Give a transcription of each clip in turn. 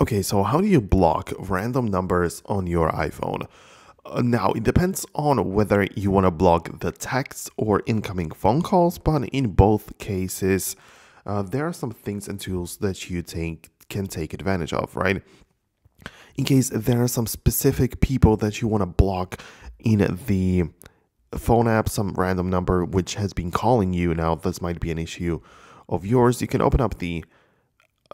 Okay, so how do you block random numbers on your iPhone? Uh, now, it depends on whether you want to block the texts or incoming phone calls, but in both cases, uh, there are some things and tools that you take, can take advantage of, right? In case there are some specific people that you want to block in the phone app, some random number which has been calling you. Now, this might be an issue of yours. You can open up the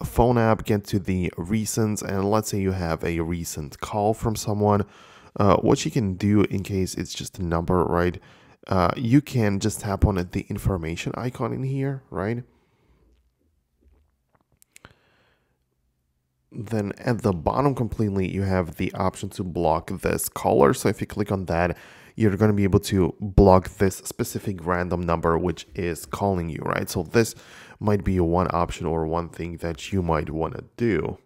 phone app, get to the recents, and let's say you have a recent call from someone. Uh, what you can do in case it's just a number, right? Uh, you can just tap on the information icon in here, right? Then at the bottom completely, you have the option to block this caller. So if you click on that, you're going to be able to block this specific random number which is calling you, right? So this might be one option or one thing that you might want to do.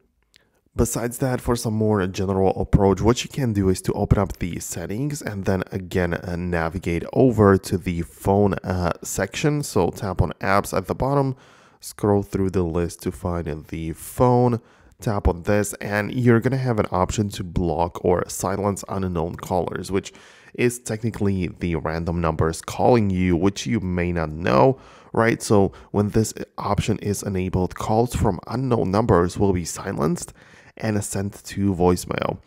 Besides that, for some more general approach, what you can do is to open up the settings and then again uh, navigate over to the phone uh, section. So tap on apps at the bottom, scroll through the list to find the phone, tap on this, and you're going to have an option to block or silence unknown callers, which is technically the random numbers calling you, which you may not know, right? So when this option is enabled, calls from unknown numbers will be silenced and sent to voicemail.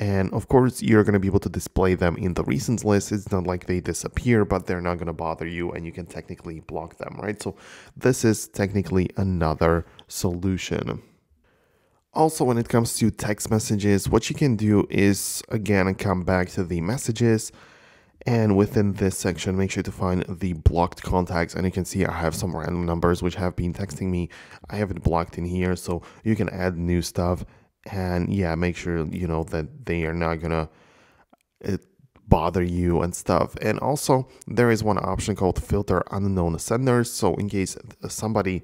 And of course, you're going to be able to display them in the recent list. It's not like they disappear, but they're not going to bother you and you can technically block them, right? So this is technically another solution. Also, when it comes to text messages, what you can do is again come back to the messages and within this section, make sure to find the blocked contacts. And you can see I have some random numbers which have been texting me. I have it blocked in here, so you can add new stuff. And yeah, make sure you know that they are not gonna uh, bother you and stuff. And also, there is one option called filter unknown senders. So in case somebody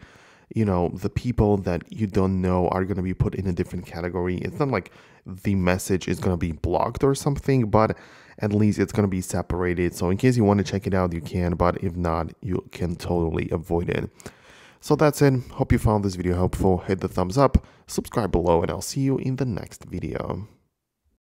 you know, the people that you don't know are going to be put in a different category. It's not like the message is going to be blocked or something, but at least it's going to be separated. So in case you want to check it out, you can, but if not, you can totally avoid it. So that's it. Hope you found this video helpful. Hit the thumbs up, subscribe below, and I'll see you in the next video.